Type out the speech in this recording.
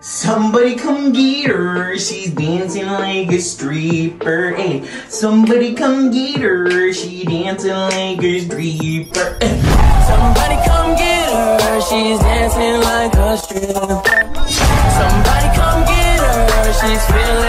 Somebody come get her, she's dancing like a stripper. Hey, somebody come get her, she dancing like a stripper. Hey. Somebody come get her, she's dancing like a stripper. Somebody come get her, she's feeling.